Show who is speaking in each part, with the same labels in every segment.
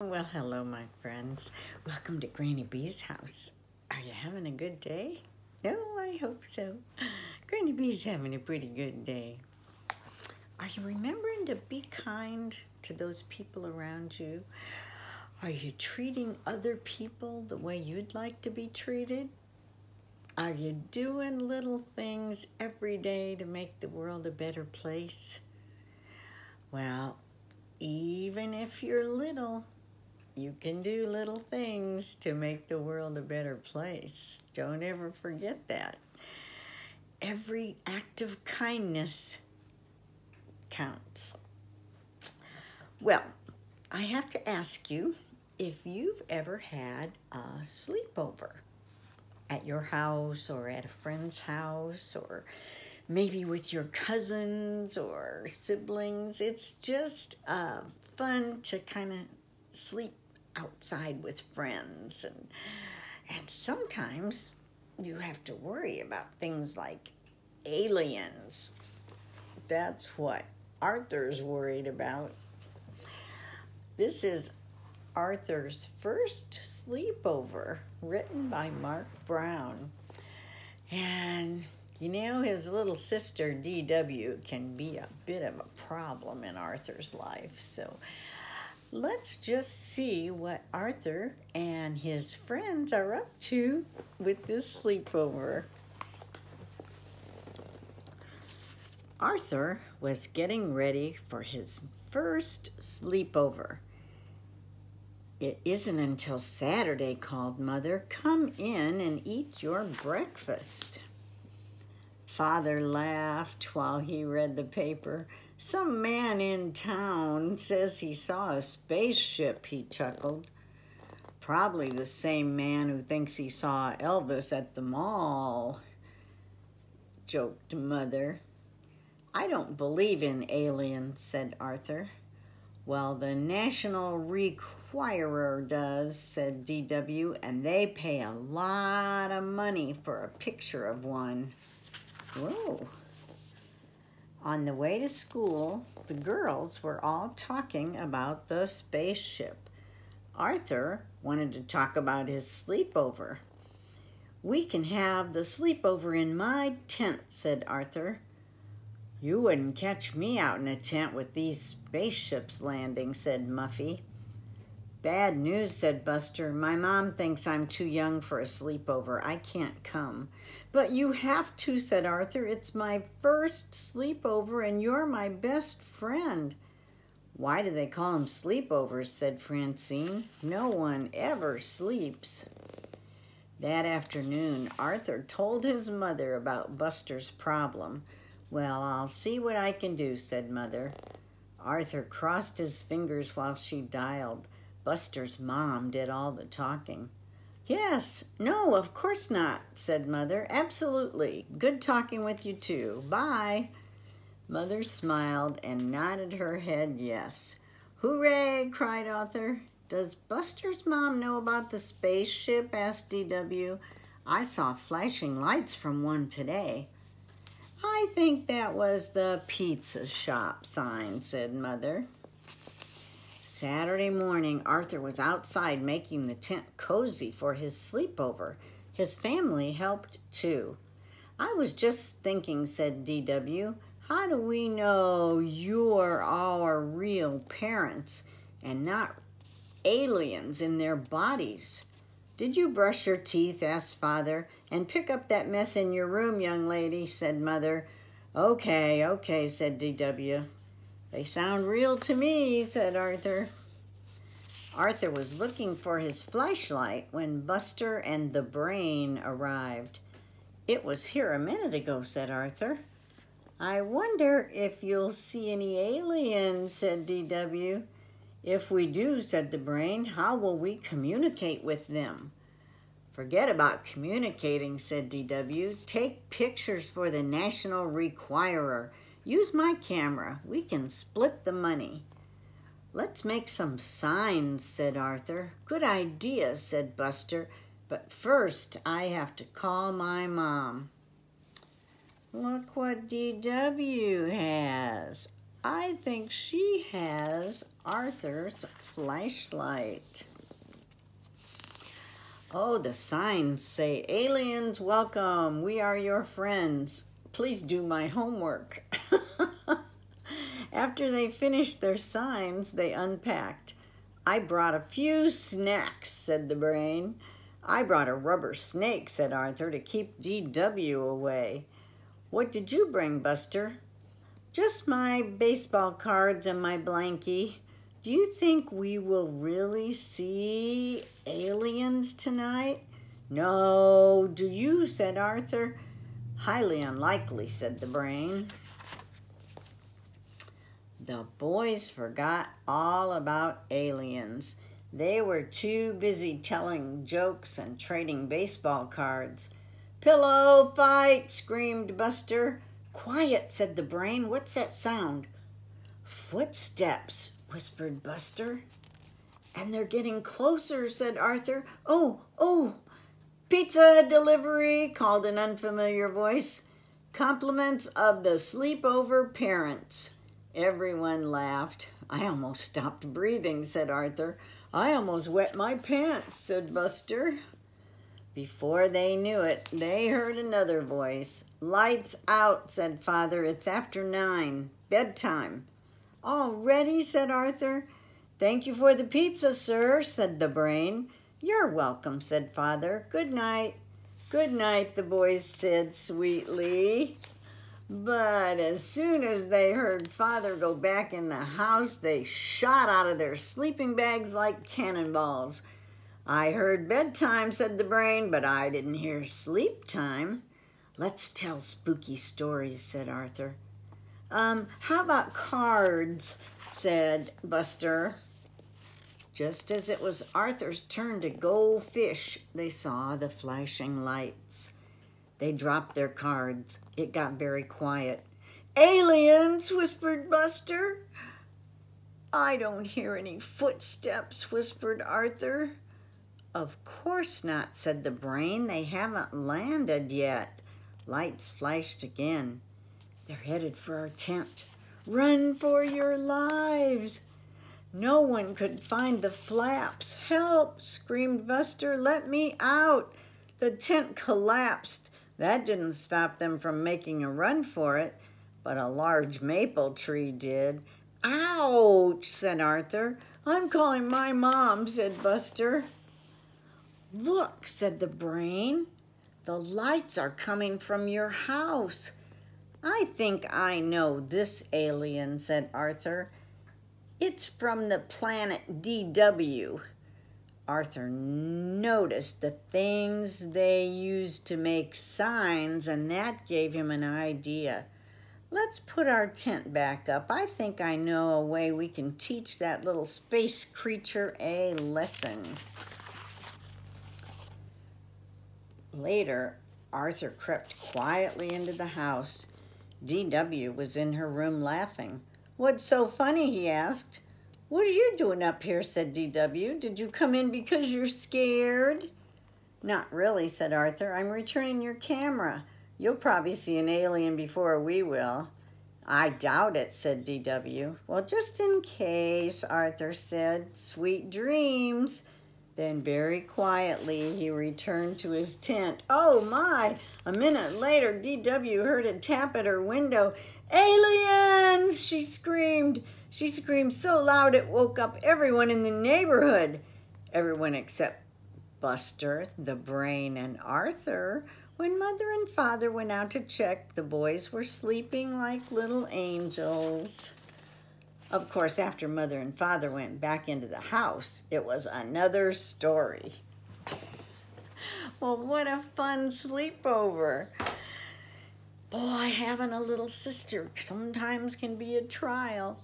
Speaker 1: Well, hello, my friends. Welcome to Granny Bee's house. Are you having a good day? Oh, I hope so. Granny Bee's having a pretty good day. Are you remembering to be kind to those people around you? Are you treating other people the way you'd like to be treated? Are you doing little things every day to make the world a better place? Well, even if you're little, you can do little things to make the world a better place. Don't ever forget that. Every act of kindness counts. Well, I have to ask you if you've ever had a sleepover at your house or at a friend's house or maybe with your cousins or siblings. It's just uh, fun to kind of sleep outside with friends and and sometimes you have to worry about things like aliens. That's what Arthur's worried about. This is Arthur's first sleepover, written by Marc Brown. And you know, his little sister, DW, can be a bit of a problem in Arthur's life. So let's just see what Arthur and his friends are up to with this sleepover. Arthur was getting ready for his first sleepover. It isn't until Saturday, called Mother. Come in and eat your breakfast. Father laughed while he read the paper. Some man in town says he saw a spaceship, he chuckled. Probably the same man who thinks he saw Elvis at the mall, joked Mother. I don't believe in aliens, said Arthur. Well, the National Requirer does, said DW, and they pay a lot of money for a picture of one. Whoa. On the way to school, the girls were all talking about the spaceship. Arthur wanted to talk about his sleepover. We can have the sleepover in my tent, said Arthur. You wouldn't catch me out in a tent with these spaceships landing, said Muffy. Bad news, said Buster. My mom thinks I'm too young for a sleepover. I can't come. But you have to, said Arthur. It's my first sleepover and you're my best friend. Why do they call them sleepovers, said Francine. No one ever sleeps. That afternoon, Arthur told his mother about Buster's problem. Well, I'll see what I can do, said Mother. Arthur crossed his fingers while she dialed. Buster's mom did all the talking. Yes, no, of course not, said Mother. Absolutely. Good talking with you too. Bye. Mother smiled and nodded her head yes. Hooray, cried Arthur. Does Buster's mom know about the spaceship? asked DW. I saw flashing lights from one today. I think that was the pizza shop sign, said Mother. Saturday morning, Arthur was outside making the tent cozy for his sleepover. His family helped too. I was just thinking, said DW, how do we know you're our real parents and not aliens in their bodies? Did you brush your teeth? asked Father. And pick up that mess in your room, young lady, said Mother. Okay, okay, said DW. They sound real to me, said Arthur. Arthur was looking for his flashlight when Buster and the Brain arrived. It was here a minute ago, said Arthur. I wonder if you'll see any aliens, said DW. If we do, said the Brain, how will we communicate with them? Forget about communicating, said DW. Take pictures for the National Requirer. Use my camera. We can split the money. Let's make some signs, said Arthur. Good idea, said Buster. But first, I have to call my mom. Look what DW has. I think she has Arthur's flashlight. Oh, the signs say, aliens welcome, we are your friends. Please do my homework. After they finished their signs, they unpacked. I brought a few snacks, said the brain. I brought a rubber snake, said Arthur, to keep DW away. What did you bring, Buster? Just my baseball cards and my blankie. Do you think we will really see aliens tonight? No, do you? said Arthur. Highly unlikely, said the brain. The boys forgot all about aliens. They were too busy telling jokes and trading baseball cards. Pillow fight, screamed Buster. Quiet, said the brain. What's that sound? Footsteps, whispered Buster. And they're getting closer, said Arthur. Oh, oh, pizza delivery, called an unfamiliar voice. Compliments of the sleepover parents. Everyone laughed. I almost stopped breathing, said Arthur. I almost wet my pants, said Buster. Before they knew it, they heard another voice. Lights out, said Father. It's after nine. Bedtime. Already, said Arthur. Thank you for the pizza, sir, said the brain. You're welcome, said Father. Good night. Good night, the boys said sweetly. But as soon as they heard Father go back in the house, they shot out of their sleeping bags like cannonballs. I heard bedtime, said the brain, but I didn't hear sleep time. Let's tell spooky stories, said Arthur. Um, how about cards, said Buster. Just as it was Arthur's turn to go fish, they saw the flashing lights. They dropped their cards. It got very quiet. Aliens, whispered Buster. I don't hear any footsteps, whispered Arthur. Of course not, said the brain. They haven't landed yet. Lights flashed again. They're headed for our tent. Run for your lives. No one could find the flaps. Help, screamed Buster. Let me out. The tent collapsed. That didn't stop them from making a run for it, but a large maple tree did. Ouch, said Arthur. I'm calling my mom, said Buster. Look, said the brain. The lights are coming from your house. I think I know this alien, said Arthur. It's from the planet DW. Arthur noticed the things they used to make signs, and that gave him an idea. Let's put our tent back up. I think I know a way we can teach that little space creature a lesson. Later, Arthur crept quietly into the house. D.W. was in her room laughing. What's so funny? he asked. What are you doing up here? said D.W. Did you come in because you're scared? Not really, said Arthur. I'm returning your camera. You'll probably see an alien before we will. I doubt it, said D.W. Well, just in case, Arthur said. Sweet dreams. Then very quietly he returned to his tent. Oh my! A minute later, D.W. heard a tap at her window. Aliens! She screamed. She screamed so loud it woke up everyone in the neighborhood. Everyone except Buster, the Brain, and Arthur. When Mother and Father went out to check, the boys were sleeping like little angels. Of course, after Mother and Father went back into the house, it was another story. well, what a fun sleepover. Boy, having a little sister sometimes can be a trial.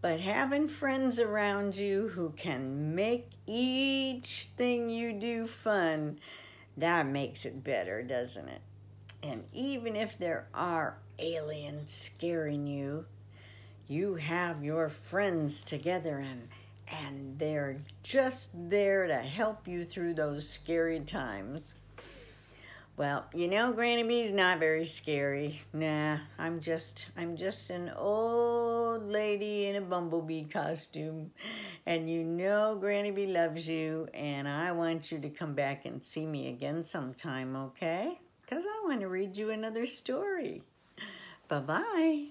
Speaker 1: But having friends around you who can make each thing you do fun, that makes it better, doesn't it? And even if there are aliens scaring you, you have your friends together and and they're just there to help you through those scary times. Well, you know, Granny Bee's not very scary. Nah, I'm just, I'm just an old lady in a bumblebee costume. And you know Granny Bee loves you, and I want you to come back and see me again sometime, okay? Because I want to read you another story. Bye-bye.